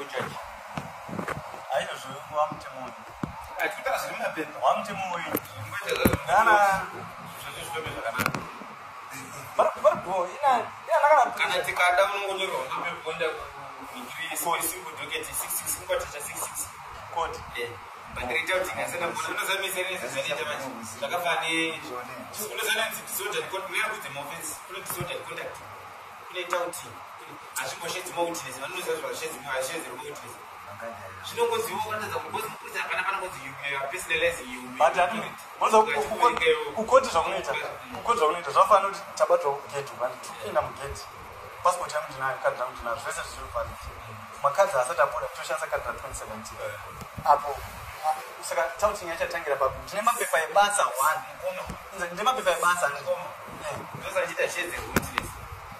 uchaji aizvozvo wamutemo uyu atikutaa zviri mumapepa wamutemo uyu ngoita zvazvo nana zvazvo zvitombe zvakanaka varibho ina inanakana kana tikada unongonyorwa unopeponda single docket 66 ingwaticha 66 koti bandiriita kuti ngasana mbona unozamisa nezi zvanoita manje zvakafanana unozana kuti disorder kunena kuti mofense kune disorder conduct kunoita kuti hazvimboshedzi moutines vanoziva zvashedzi remoutines zvinongoziva kuratidza kuti ngozi mupurisa hapana panongozi personalize but ati kukoti zvakunoita kukoti zvakunoita zvafanira kuti tabatwa gate vani tipinda mugate. Passport yangu ndinayo kadhi rangu ndinaro zvese zvirifana makadzi asati abuda toshandisa kadhi ra2017 apo saka tauting yachatangira papo ndine mapepa ebasa one. Ndine mapepa ebasa ndosachiita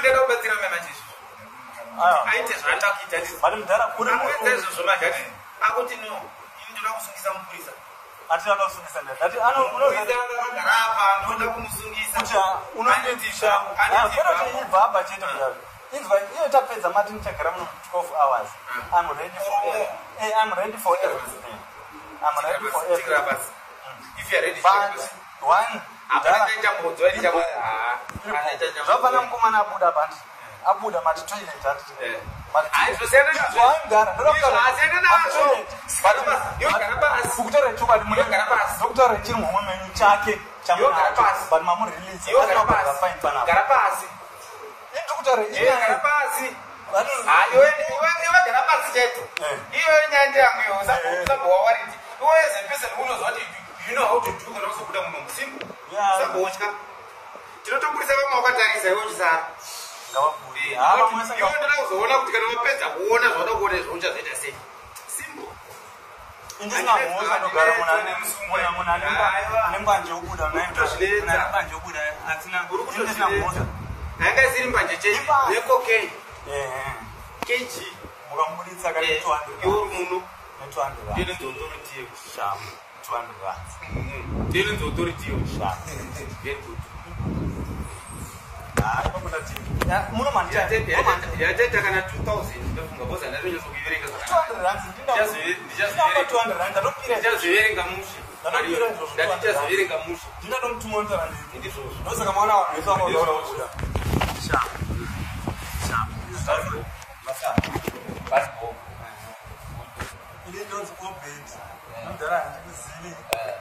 ndada kubatsira memachizvo aite zvaanda kuita bati mudhara kuri aita izvozvo madhati akuti no ini ndoda kusungisa mupurisa ati anosungisa ndati agara apa ndoda kumusungisa. Kuti unondisha kuti ibva apa chete kudaro. Inzwa iyo tapedza mati nichagara muno 12 hours. I'm ready for i'm ready for everything i'm ready for everything but one zvafana mukomana abuda pati abuda mati toilet atikutora chokwadi ndokutaura chiri mumwe menyu chake. But mamureleaseaaaine panapa ndikutaura gara pasi. iwegara pasi. Chaito iyo nyanja yangu iyo usambowawarithi iwe zepeseni unozwa kuti you know how to do kana uzobuda muno musimbu usambowotya tinotomburisa vamwe wakatarisa iwe chisara iwe ndoda kuzoona kuti kana wapedza kuona zvauda kuona izvo uchazoita sei. Simbo indisina mhosva anogara munhu ane mbanje yobuda mbanje yobuda. Asinaindisina mhosva. Anga isiri mbanje chei nekokei kg mukamubuditsa ka iwe uri muno ne200 shamu 200 rands dealing authority shamu very good yateta kana 2000 ndofunga bosa ndatonyazokuiverenga ndichazoverenga mushe ndatichazoverenga mushe ndinatomutumonzarandisaka mwana waesaauda those comments mudhara handimuzivi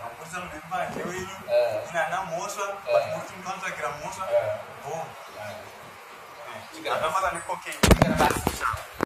hamukurisana nekumadhe wenyu inana com a muri kumutsvagira mhosva bom zvakafanana necokaine